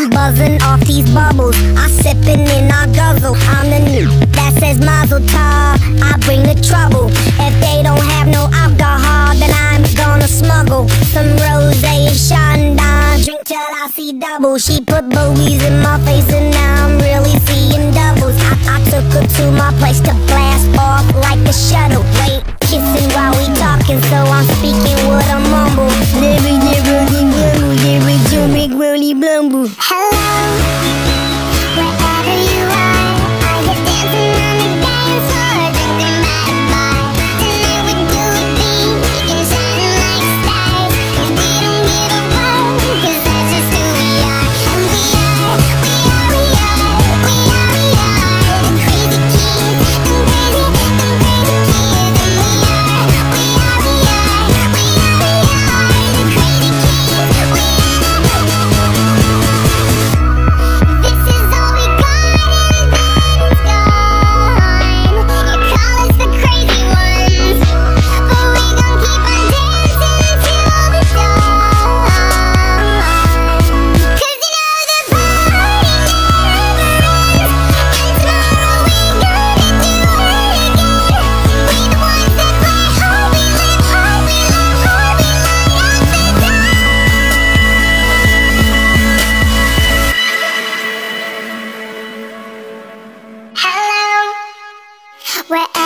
I'm buzzing off these bubbles. I sipping and I guzzle. I'm the new that says Mazel Tov. I bring the trouble. If they don't have no alcohol, then I'm gonna smuggle some rose and Chandon. Drink till I see double. She put buoys in my face and now I'm really seeing doubles. I, I took her to my place to. Where.